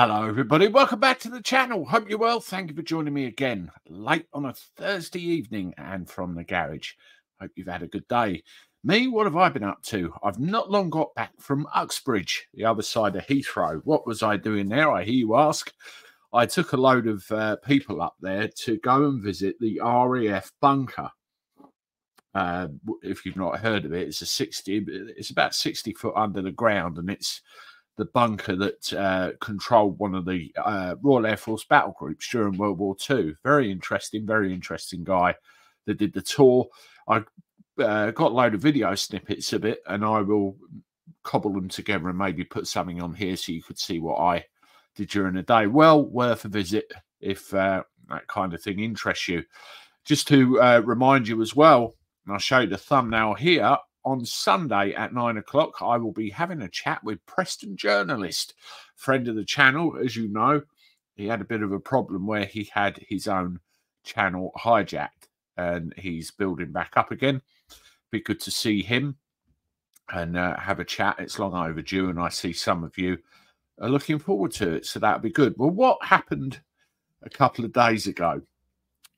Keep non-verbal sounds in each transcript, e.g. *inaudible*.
Hello, everybody. Welcome back to the channel. Hope you're well. Thank you for joining me again late on a Thursday evening and from the garage. Hope you've had a good day. Me, what have I been up to? I've not long got back from Uxbridge, the other side of Heathrow. What was I doing there? I hear you ask. I took a load of uh, people up there to go and visit the RAF bunker. Uh, if you've not heard of it, it's a 60, it's about 60 foot under the ground and it's the bunker that uh, controlled one of the uh, Royal Air Force battle groups during World War II. Very interesting, very interesting guy that did the tour. I uh, got a load of video snippets of it, and I will cobble them together and maybe put something on here so you could see what I did during the day. Well worth a visit if uh, that kind of thing interests you. Just to uh, remind you as well, and I'll show you the thumbnail here on Sunday at nine o'clock, I will be having a chat with Preston Journalist, friend of the channel. As you know, he had a bit of a problem where he had his own channel hijacked and he's building back up again. Be good to see him and uh, have a chat. It's long overdue, and I see some of you are looking forward to it. So that'll be good. Well, what happened a couple of days ago?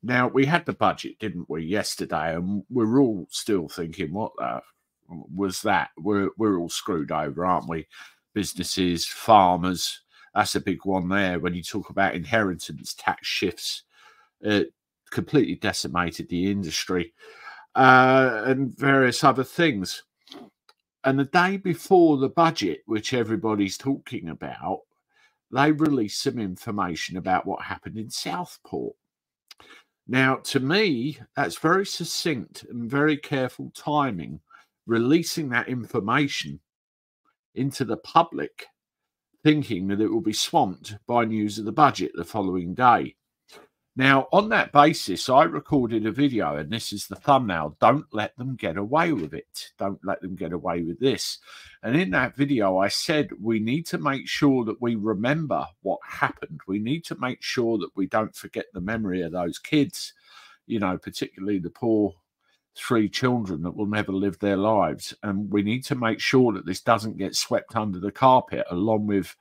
Now, we had the budget, didn't we, yesterday? And we're all still thinking, what the was that we're we're all screwed over, aren't we? Businesses, farmers. That's a big one there. When you talk about inheritance tax shifts, it completely decimated the industry uh, and various other things. And the day before the budget, which everybody's talking about, they released some information about what happened in Southport. Now, to me, that's very succinct and very careful timing releasing that information into the public, thinking that it will be swamped by news of the budget the following day. Now, on that basis, I recorded a video, and this is the thumbnail. Don't let them get away with it. Don't let them get away with this. And in that video, I said we need to make sure that we remember what happened. We need to make sure that we don't forget the memory of those kids, you know, particularly the poor three children that will never live their lives. And we need to make sure that this doesn't get swept under the carpet, along with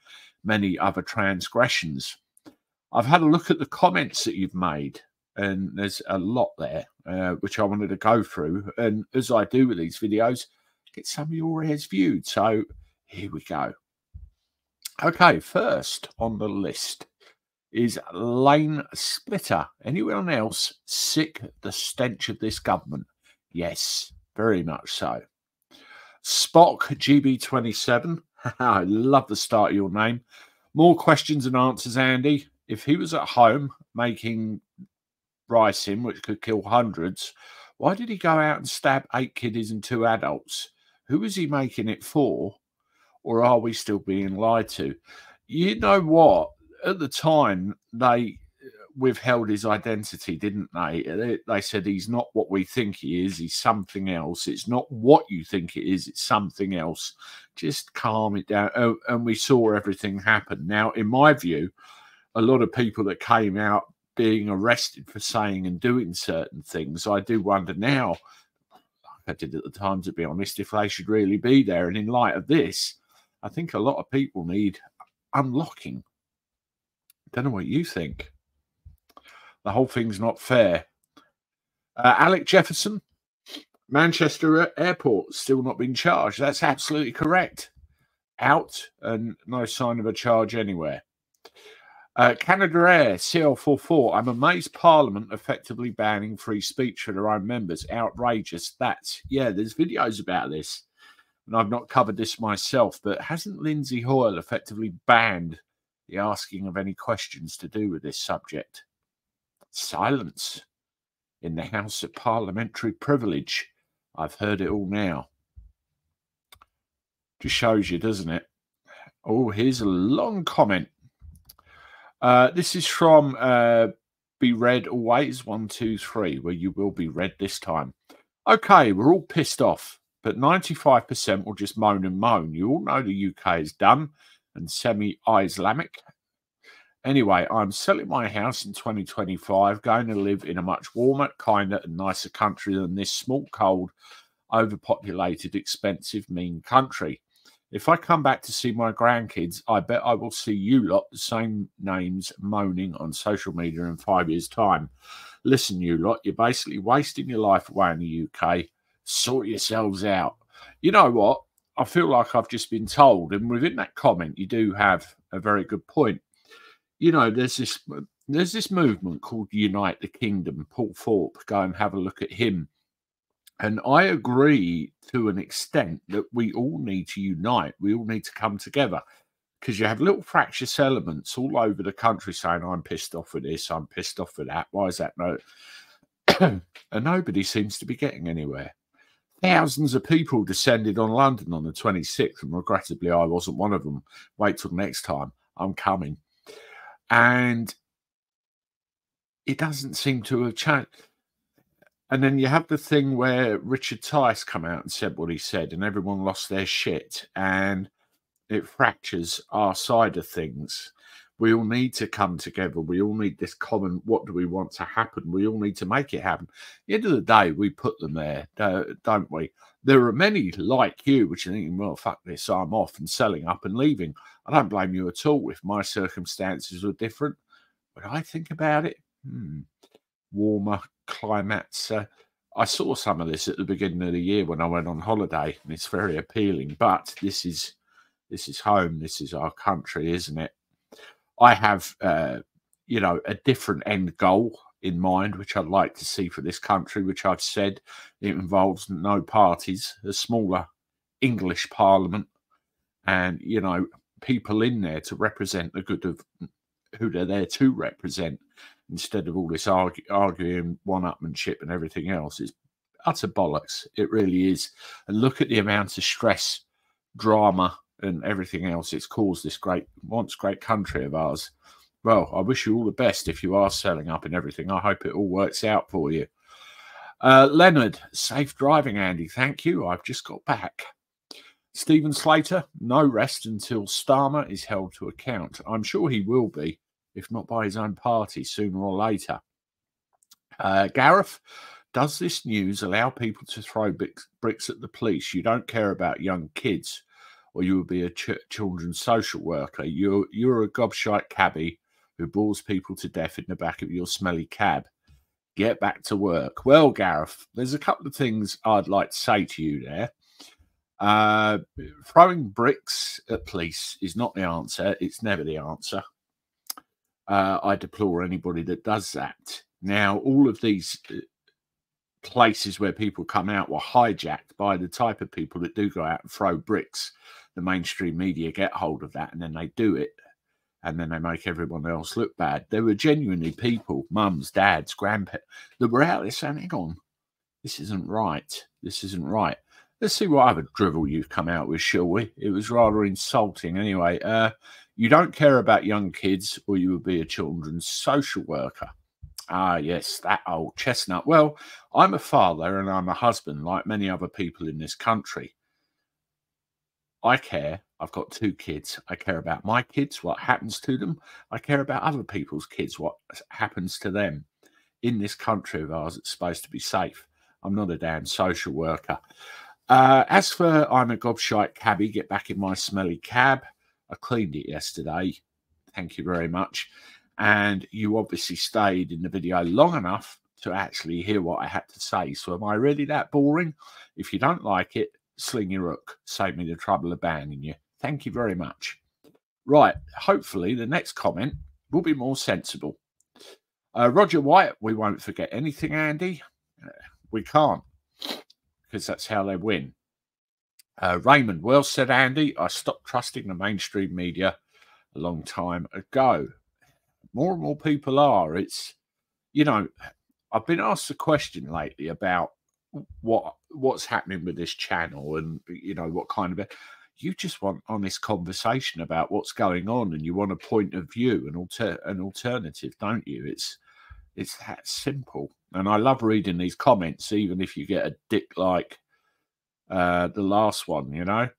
many other transgressions. I've had a look at the comments that you've made, and there's a lot there, uh, which I wanted to go through. And as I do with these videos, get some of your ears viewed. So here we go. Okay, first on the list is Lane Splitter. Anyone else sick the stench of this government? Yes, very much so. Spock GB27. *laughs* I love the start of your name. More questions and answers, Andy. If he was at home making ricin, which could kill hundreds, why did he go out and stab eight kiddies and two adults? Who was he making it for? Or are we still being lied to? You know what? At the time, they withheld his identity, didn't they? Uh, they? They said he's not what we think he is. He's something else. It's not what you think it is. It's something else. Just calm it down. Oh, and we saw everything happen. Now, in my view, a lot of people that came out being arrested for saying and doing certain things, I do wonder now, like I did at the time, to be honest, if they should really be there. And in light of this, I think a lot of people need unlocking. Don't know what you think. The whole thing's not fair. Uh, Alec Jefferson, Manchester Airport, still not been charged. That's absolutely correct. Out and no sign of a charge anywhere. Uh, Canadair CL44. I'm amazed Parliament effectively banning free speech for their own members. Outrageous. That's yeah. There's videos about this, and I've not covered this myself. But hasn't Lindsay Hoyle effectively banned the asking of any questions to do with this subject? Silence in the House of Parliamentary Privilege. I've heard it all now. Just shows you, doesn't it? Oh, here's a long comment. Uh, this is from uh, Be Read Always, one, two, three, where you will be read this time. Okay, we're all pissed off, but 95% will just moan and moan. You all know the UK is dumb and semi Islamic Anyway, I'm selling my house in 2025, going to live in a much warmer, kinder, and nicer country than this small, cold, overpopulated, expensive, mean country. If I come back to see my grandkids, I bet I will see you lot the same names moaning on social media in five years' time. Listen, you lot, you're basically wasting your life away in the UK. Sort yourselves out. You know what? I feel like I've just been told, and within that comment, you do have a very good point. You know, there's this there's this movement called Unite the Kingdom. Paul Thorpe, go and have a look at him. And I agree to an extent that we all need to unite. We all need to come together because you have little fractious elements all over the country saying, I'm pissed off with this, I'm pissed off with that. Why is that no? *coughs* and nobody seems to be getting anywhere. Thousands of people descended on London on the 26th, and regrettably, I wasn't one of them. Wait till next time. I'm coming. And it doesn't seem to have changed. And then you have the thing where Richard Tice come out and said what he said, and everyone lost their shit, and it fractures our side of things. We all need to come together. We all need this common. What do we want to happen? We all need to make it happen. At the end of the day, we put them there, don't we? There are many like you, which are thinking, "Well, fuck this, I'm off and selling up and leaving." I don't blame you at all. If my circumstances were different, but I think about it, hmm, warmer climates. Uh, I saw some of this at the beginning of the year when I went on holiday, and it's very appealing. But this is this is home. This is our country, isn't it? I have, uh, you know, a different end goal in mind, which I'd like to see for this country, which I've said it involves no parties, a smaller English Parliament, and you know, people in there to represent the good of who they're there to represent instead of all this argue, arguing, one-upmanship and everything else. It's utter bollocks. It really is. And look at the amount of stress, drama, and everything else it's caused this great, once great country of ours. Well, I wish you all the best if you are selling up and everything. I hope it all works out for you. Uh, Leonard, safe driving, Andy. Thank you. I've just got back. Stephen Slater, no rest until Starmer is held to account. I'm sure he will be if not by his own party, sooner or later. Uh, Gareth, does this news allow people to throw bricks at the police? You don't care about young kids, or you would be a ch- children's social worker. You're you're a gobshite cabbie who bores people to death in the back of your smelly cab. Get back to work. Well, Gareth, there's a couple of things I'd like to say to you there. Uh, throwing bricks at police is not the answer. It's never the answer. Uh, I deplore anybody that does that. Now, all of these uh, places where people come out were hijacked by the type of people that do go out and throw bricks. The mainstream media get hold of that and then they do it and then they make everyone else look bad. There were genuinely people, mums, dads, grandparents, that were out there saying, hang on, this isn't right. This isn't right. Let's see what other drivel you've come out with, shall we? It was rather insulting. Anyway, uh, you don't care about young kids, or you would be a children's social worker. Ah, yes, that old chestnut. Well, I'm a father and I'm a husband, like many other people in this country. I care. I've got two kids. I care about my kids, what happens to them. I care about other people's kids, what happens to them. In this country of ours, it's supposed to be safe. I'm not a damn social worker. Uh, as for I'm a gobshite cabbie, get back in my smelly cab. I cleaned it yesterday. Thank you very much. And you obviously stayed in the video long enough to actually hear what I had to say. So am I really that boring? If you don't like it, sling your hook. Save me the trouble of banning you. Thank you very much. Right. Hopefully the next comment will be more sensible. Uh, Roger White, we won't forget anything, Andy. Uh, we can't because that's how they win. Uh, Raymond, well said, Andy. I stopped trusting the mainstream media a long time ago. More and more people are. It's, you know, I've been asked a question lately about what what's happening with this channel and you know what kind of you just want honest conversation about what's going on and you want a point of view an alter an alternative don't you it's it's that simple and i love reading these comments even if you get a dick like uh, the last one, you know.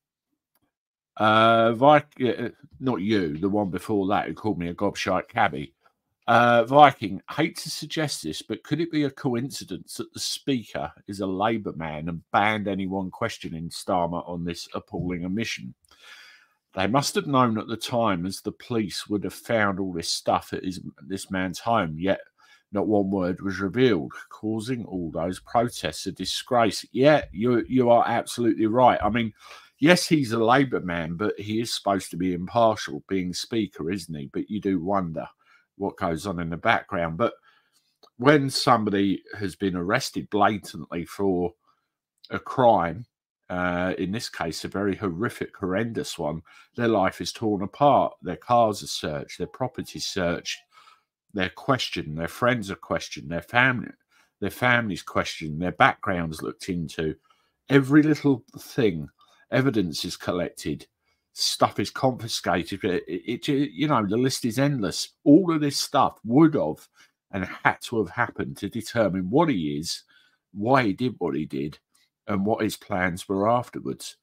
Uh, Vi- not you, the one before that, who called me a gobshite cabbie. Uh, Viking, hate to suggest this, but could it be a coincidence that the speaker is a Labour man and banned anyone questioning Starmer on this appalling omission? They must have known at the time, as the police would have found all this stuff at his, this man's home, yet not one word was revealed, causing all those protests a disgrace. Yeah, you you are absolutely right. I mean, yes, he's a Labour man, but he is supposed to be impartial, being Speaker, isn't he? But you do wonder what goes on in the background. But when somebody has been arrested blatantly for a crime, uh, in this case, a very horrific, horrendous one, their life is torn apart. Their cars are searched, their property searched, they're questioned, their friends are questioned, their family, their families questioned, their backgrounds looked into. Every little thing, evidence is collected, stuff is confiscated. It, it, it, you know, the list is endless. All of this stuff would have and had to have happened to determine what he is, why he did what he did, and what his plans were afterwards.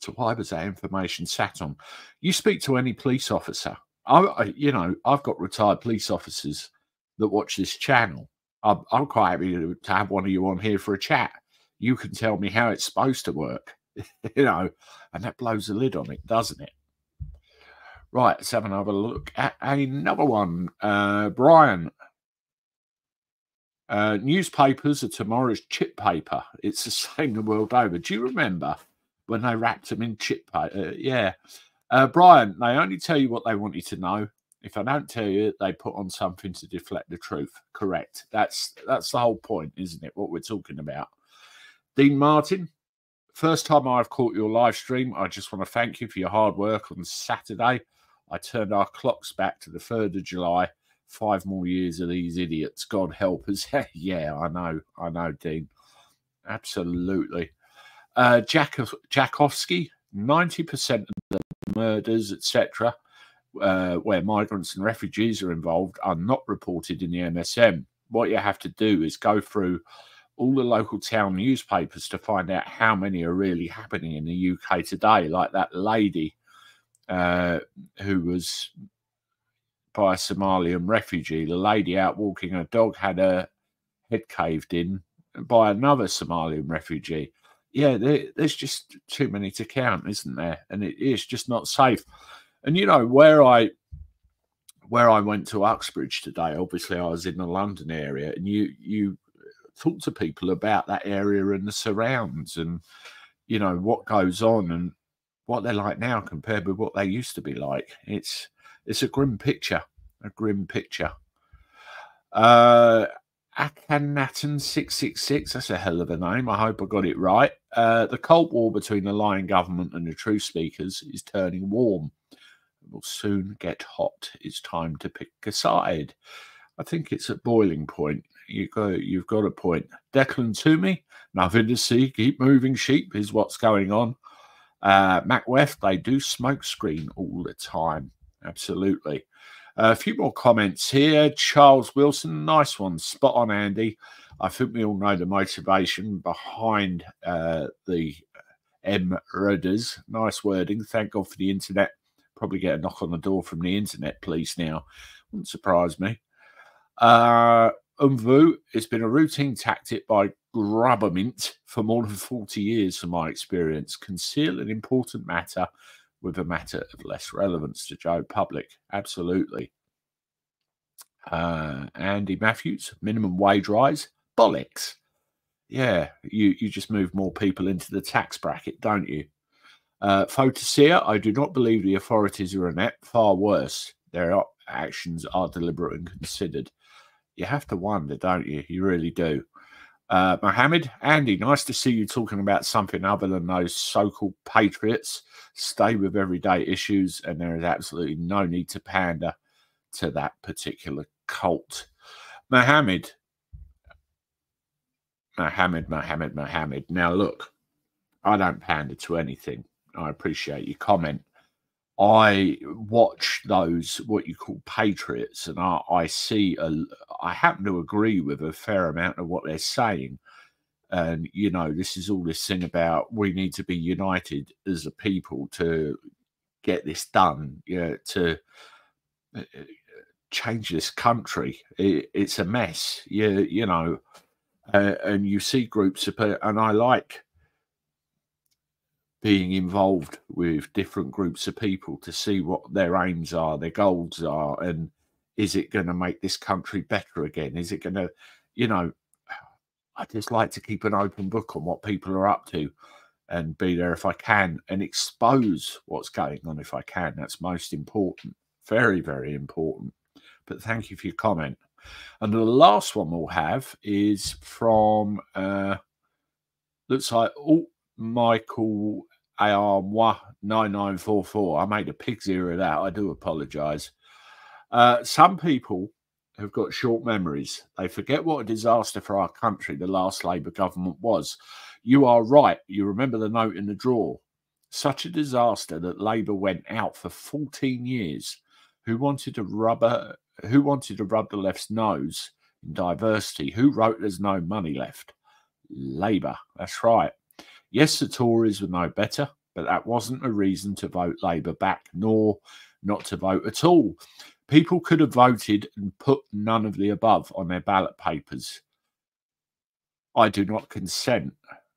So why was that information sat on? You speak to any police officer. I, you know, I've got retired police officers that watch this channel. I'm, I'm quite happy to, to have one of you on here for a chat. You can tell me how it's supposed to work *laughs* you know, and that blows the lid on it, doesn't it? Right, let's have another look at another one. Uh, Brian, uh, newspapers are tomorrow's chip paper. It's the same the world over. Do you remember when they wrapped them in chip paper? Uh, yeah. Uh, Brian, they only tell you what they want you to know. If I don't tell you, they put on something to deflect the truth. Correct. That's that's the whole point, isn't it? What we're talking about. Dean Martin, First time I've caught your live stream, I just want to thank you for your hard work on Saturday. I turned our clocks back to the 3rd of July. Five more years of these idiots. God help us. *laughs* yeah, I know. I know, Dean. Absolutely. Uh, Jack Jackowski, 90% of the murders, etc., uh, where migrants and refugees are involved, are not reported in the MSM. What you have to do is go through all the local town newspapers to find out how many are really happening in the UK today. Like that lady uh, who was by a Somalian refugee, the lady out walking her dog had her head caved in by another Somalian refugee. Yeah, there, there's just too many to count, isn't there? And it is just not safe. And you know where I where I went to Uxbridge today. Obviously, I was in the London area, and you you talk to people about that area and the surrounds and you know what goes on and what they're like now compared with what they used to be like it's it's a grim picture a grim picture uh Akhenaten 666, that's a hell of a name. I hope I got it right. Uh, the Cold War between the lying government and the truth speakers is turning warm. It will soon get hot. It's time to pick a side. I think it's at boiling point you got you've got a point. Declan Toomey, nothing to see. Keep moving, sheep is what's going on. Uh, Mac West, they do smoke screen all the time. Absolutely. A few more comments here. Charles Wilson, nice one. Spot on, Andy. I think we all know the motivation behind uh, the M Rudders. Nice wording. Thank God for the internet. Probably get a knock on the door from the internet, please. Now, wouldn't surprise me. Uh, Umvu has been a routine tactic by Grubbermint for more than 40 years, from my experience. Conceal an important matter with a matter of less relevance to Joe Public. Absolutely. Uh, Andy Matthews, minimum wage rise. Bollocks. Yeah, you, you just move more people into the tax bracket, don't you? Uh, Photosia, I do not believe the authorities are inept. Far worse. Their actions are deliberate and considered you have to wonder, don't you? You really do. Uh, Mohammed, Andy, nice to see you talking about something other than those so called patriots. Stay with everyday issues, and there is absolutely no need to pander to that particular cult. Mohammed, Mohammed, Mohammed, Mohammed. Now, look, I don't pander to anything. I appreciate your comment. I watch those what you call patriots, and I, I see a. I happen to agree with a fair amount of what they're saying, and you know this is all this thing about we need to be united as a people to get this done. You know, to uh, change this country. It, it's a mess. You you know, uh, and you see groups of and I like being involved with different groups of people to see what their aims are, their goals are, and is it going to make this country better again? Is it going to, you know, *sighs* I just like to keep an open book on what people are up to and be there if I can and expose what's going on if I can. That's most important. Very, very important. But thank you for your comment. And the last one we'll have is from uh, looks like oh, Michael AR 9944. I made a pig's ear of that. I do apologize. Uh, some people have got short memories. They forget what a disaster for our country the last Labour government was. You are right. You remember the note in the drawer. Such a disaster that Labour went out for 14 years. Who wanted to rubber? Who wanted to rub the left's nose in diversity? Who wrote there's no money left? Labour. That's right. Yes, the Tories were no better, but that wasn't a reason to vote Labour back, nor not to vote at all. People could have voted and put none of the above on their ballot papers. I do not consent.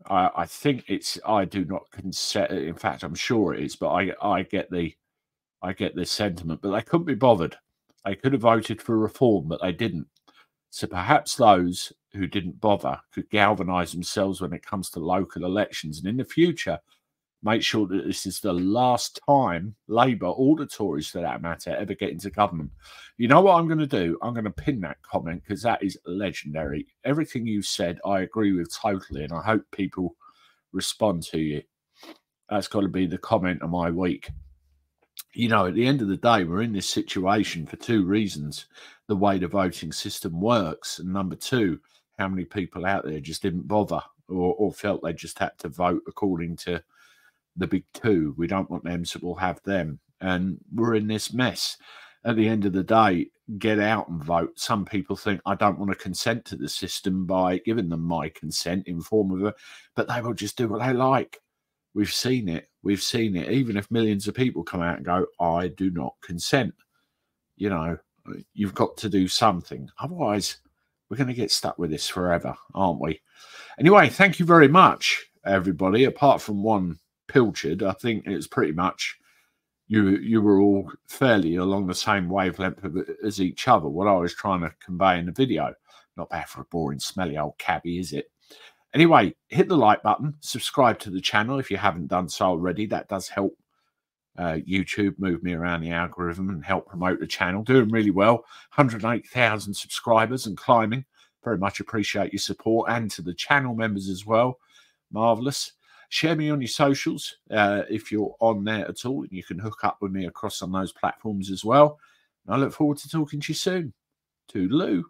I, I think it's I do not consent. In fact, I'm sure it is, but I I get the I get this sentiment. But they couldn't be bothered. They could have voted for reform, but they didn't. So perhaps those who didn't bother could galvanize themselves when it comes to local elections. And in the future, make sure that this is the last time Labour or the Tories, for that matter, ever get into government. You know what I'm going to do? I'm going to pin that comment because that is legendary. Everything you said, I agree with totally, and I hope people respond to you. That's got to be the comment of my week. You know, at the end of the day, we're in this situation for two reasons the way the voting system works, and number two, how many people out there just didn't bother or, or felt they just had to vote according to the big two. We don't want them, so we'll have them. And we're in this mess. At the end of the day, get out and vote. Some people think I don't want to consent to the system by giving them my consent in form of a, but they will just do what they like. We've seen it. We've seen it. Even if millions of people come out and go, I do not consent, you know, you've got to do something. Otherwise, we're going to get stuck with this forever, aren't we? Anyway, thank you very much, everybody. Apart from one pilchard, I think it's pretty much you you were all fairly along the same wavelength as each other. What I was trying to convey in the video. Not bad for a boring, smelly old cabbie, is it? Anyway, hit the like button, subscribe to the channel if you haven't done so already. That does help uh, YouTube move me around the algorithm and help promote the channel. Doing really well. 108,000 subscribers and climbing. Very much appreciate your support and to the channel members as well. Marvelous. Share me on your socials uh, if you're on there at all. And you can hook up with me across on those platforms as well. And I look forward to talking to you soon. Toodaloo.